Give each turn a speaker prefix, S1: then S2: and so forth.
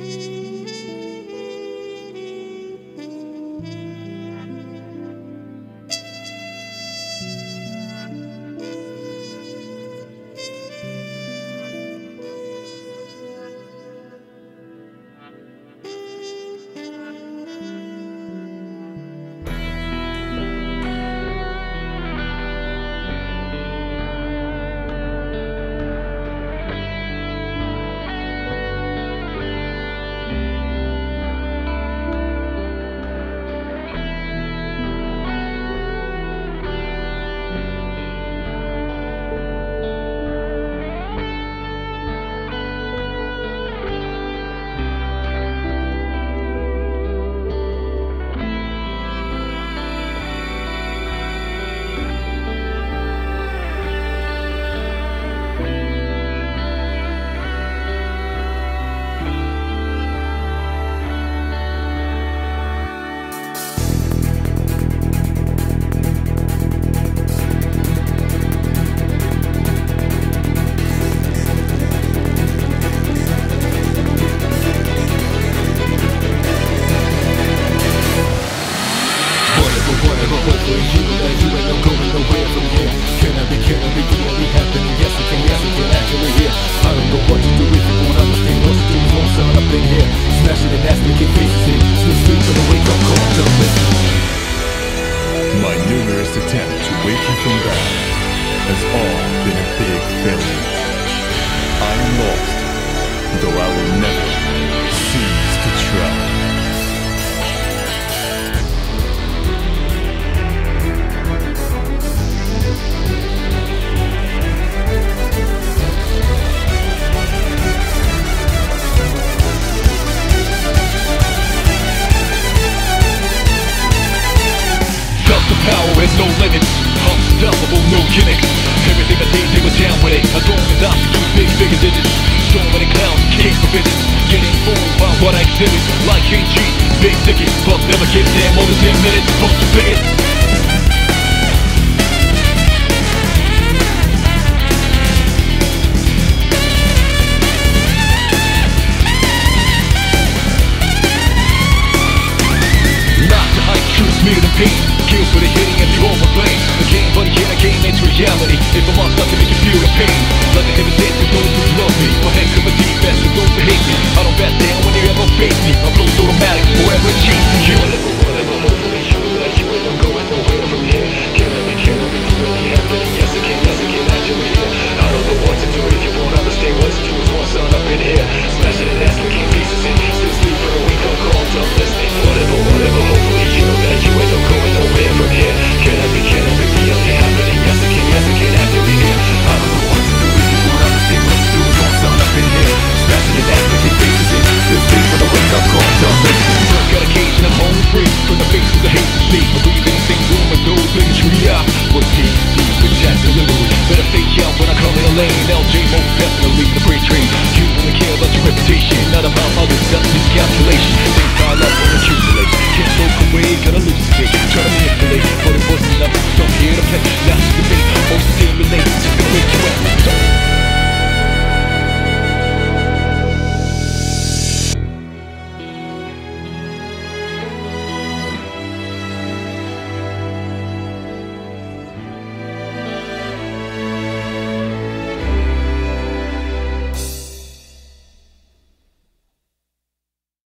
S1: Música from that has all been a big failure. I am lost, though I will never cease to try.
S2: Power has no limits Unstoppable, no gimmicks Everything I did, they were down with it. As long as I do big figure digits Storming and clowns, case for visits Getting fooled by what I exhibit Like KG, big ticket. But never give them more than 10 minutes